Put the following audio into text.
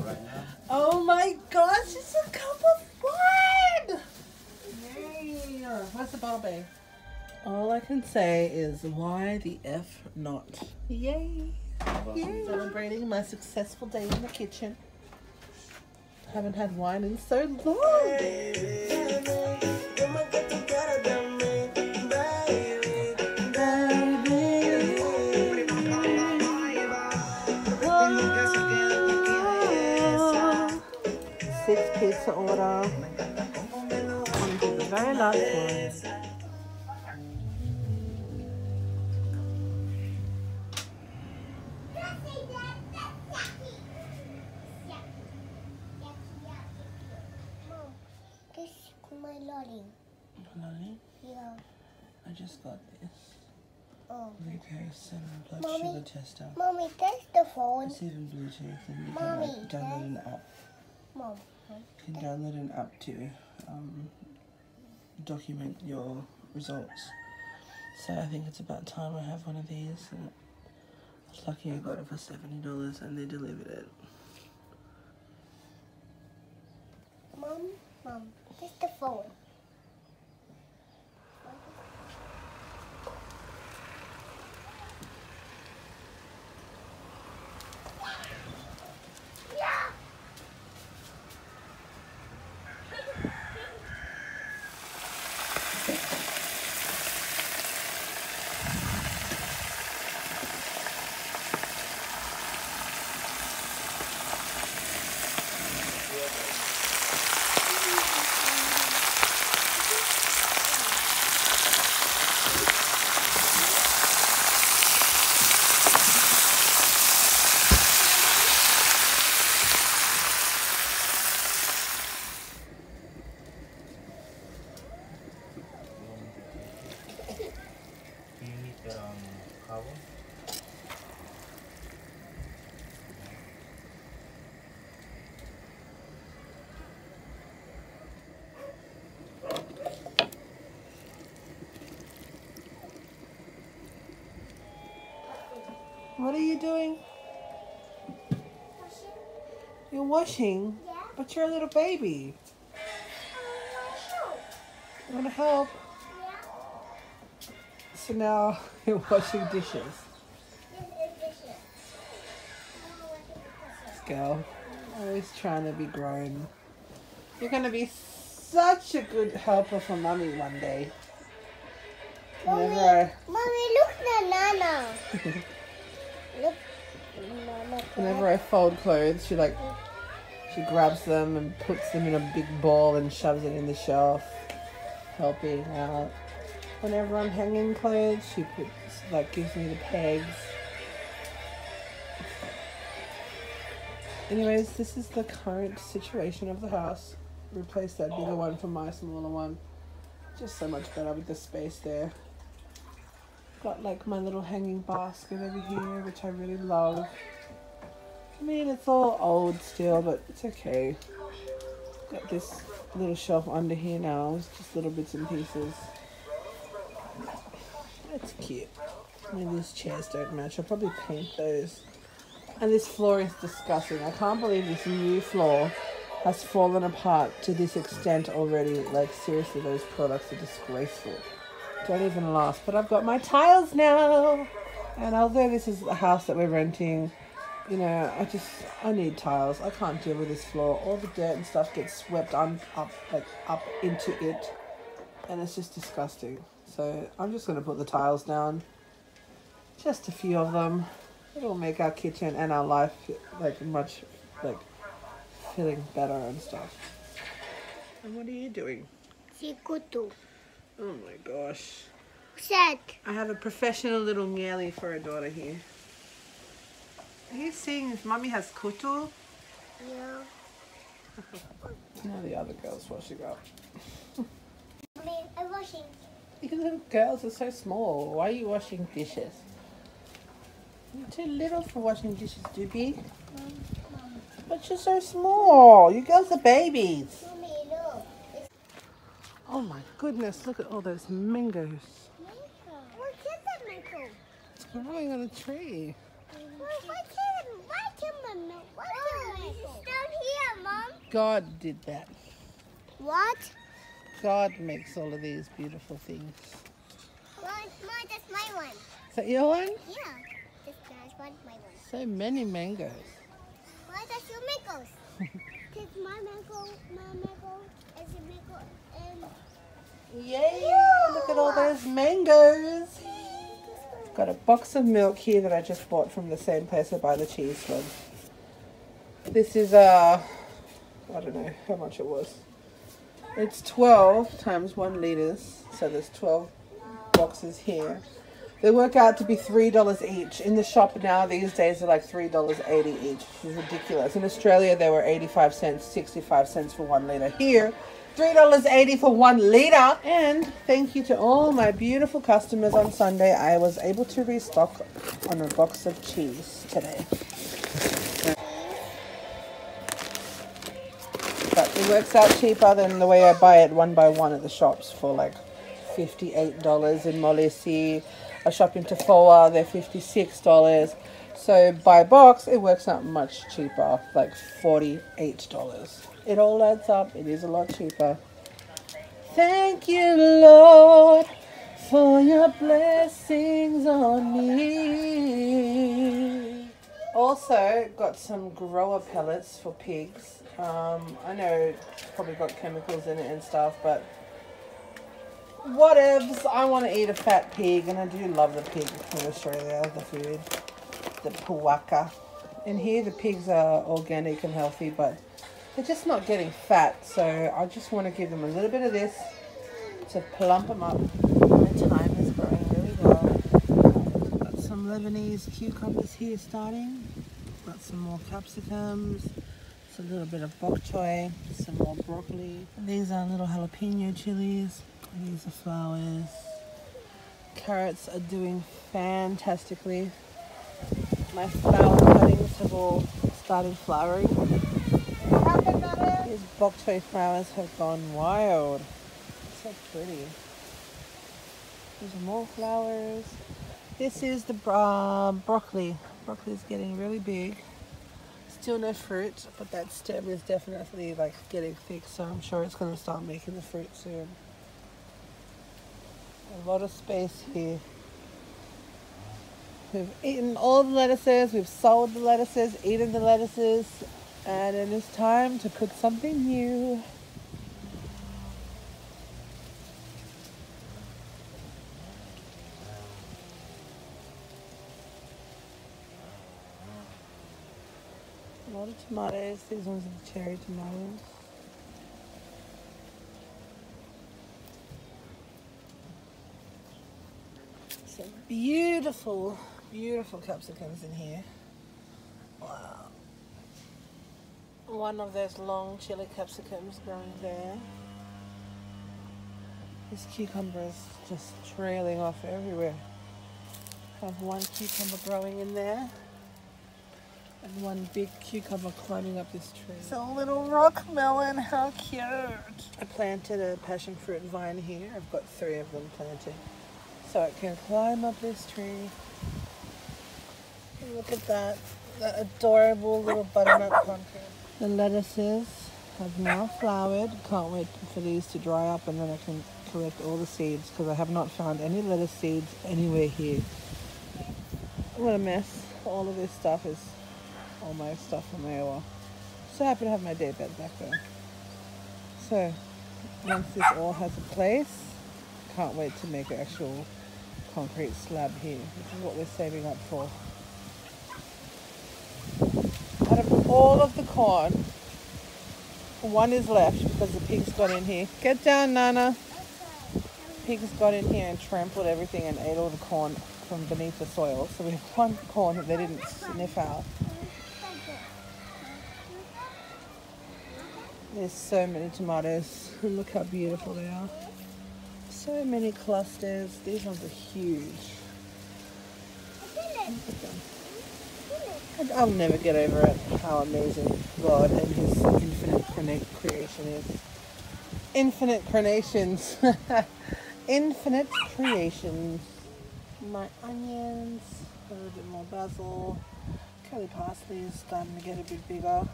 right now. Oh my gosh, it's a cup of wine! Yay! Where's the bottle, babe? All I can say is, why the F not? Yay! Yay! Celebrating my successful day in the kitchen. Haven't had wine in so long. To the very one. This is my lorry. Honey, Yeah. I just got this Oh. and blood Mommy. sugar tester. Mommy, that's the phone. It's even Bluetooth, and you can like, download an app. Mom. You can download an app to um, document your results. So I think it's about time I have one of these. And I was lucky I got it for seventy dollars, and they delivered it. Mom, Mom, that's the phone. What are you doing? You're washing, Yeah. but you're a little baby. You want to help? Yeah. So now you're washing dishes. This is this. What is this? Girl, always trying to be grown. You're gonna be such a good helper for mummy one day. Whenever I, Mommy, look na Nana. whenever I fold clothes, she like she grabs them and puts them in a big ball and shoves it in the shelf, helping out. Whenever I'm hanging clothes, she puts like gives me the pegs. Anyways, this is the current situation of the house. Replace that bigger one for my smaller one. Just so much better with the space there. Got like my little hanging basket over here, which I really love. I mean, it's all old still, but it's okay. Got this little shelf under here now, it's just little bits and pieces. That's cute. I mean, these chairs don't match. I'll probably paint those. And this floor is disgusting. I can't believe this new floor has fallen apart to this extent already. Like, seriously, those products are disgraceful. Don't even last. But I've got my tiles now. And although this is the house that we're renting, you know, I just, I need tiles. I can't deal with this floor. All the dirt and stuff gets swept on, up, like, up into it. And it's just disgusting. So I'm just going to put the tiles down. Just a few of them. It'll make our kitchen and our life like much like feeling better and stuff. And what are you doing? Sikutu. Oh my gosh. Set. I have a professional little mealy for a daughter here. Are you seeing if mummy has kutu? Yeah. Now the other girl's washing up. Mommy, I'm washing. You little girls are so small. Why are you washing dishes? You're too little for washing dishes, Doobie. But you're so small. You girls are babies. Mommy, look. It's Oh my goodness, look at all those mangoes. mango. What is that mango? It's growing on a tree. What is it? What is mango? What is mango? God did that. What? God makes all of these beautiful things. What? Mine, that's my one. Is that your one? Yeah. This guy's one, my one. So many mangoes. Why that's your mangoes? Because my mango, my mango is a mango Yay! Look at all those mangoes. Got a box of milk here that I just bought from the same place I buy the cheese from. This is uh, I don't know how much it was. It's 12 times 1 liters, so there's 12 boxes here. They work out to be $3 each. In the shop now, these days, they're like $3.80 each, which is ridiculous. In Australia, they were 85 cents, 65 cents for 1 liter. Here, $3.80 for 1 liter. And thank you to all my beautiful customers on Sunday. I was able to restock on a box of cheese today. But it works out cheaper than the way I buy it one by one at the shops for like $58 in Molisi. I shop in Foa, they're $56. So by box, it works out much cheaper, like $48. It all adds up, it is a lot cheaper. Thank you, Lord, for your blessings on me. Also, got some grower pellets for pigs. Um, I know probably got chemicals in it and stuff, but whatevs. I want to eat a fat pig, and I do love the pig from Australia, the food, the puaka. In here, the pigs are organic and healthy, but they're just not getting fat. So I just want to give them a little bit of this to plump them up. Thyme is growing really well. Got some Lebanese cucumbers here starting. Got some more capsicums. It's a little bit of bok choy, some more broccoli. These are little jalapeno chilies. These are flowers. Carrots are doing fantastically. My flower cuttings have all started flowering. These bok choy flowers have gone wild. So pretty. There's more flowers. This is the bro- broccoli. Broccoli is getting really big. Still no fruit, but that stem is definitely like getting thick, so I'm sure it's going to start making the fruit soon. A lot of space here. We've eaten all the lettuces, we've sold the lettuces, eaten the lettuces, and it is time to cook something new. A lot of tomatoes. These ones are the cherry tomatoes. Beautiful, beautiful capsicums in here. Wow. One of those long chili capsicums growing there. This cucumber is just trailing off everywhere. I Have one cucumber growing in there. And one big cucumber climbing up this tree. It's a little rock melon, how cute. I planted a passion fruit vine here. I've got three of them planted. So it can climb up this tree. Look at that, that adorable little butternut pumpkin. The lettuces have now flowered. Can't wait for these to dry up and then I can collect all the seeds because I have not found any lettuce seeds anywhere here. What a mess. All of this stuff is all my stuff from Iowa. So happy to have my day bed back there. So once this all has a place, can't wait to make an actual concrete slab here, which is what we're saving up for. Out of all of the corn, one is left because the pigs got in here. Get down, Nana. Pigs got in here and trampled everything and ate all the corn from beneath the soil. So we have one corn that they didn't sniff out. There's so many tomatoes. Look how beautiful they are. So many clusters. These ones are huge. Look at them. I'll never get over it how amazing God and His infinite creation is. Infinite creations. infinite creations. My onions, a little bit more basil. Curly parsley is starting to get a bit bigger.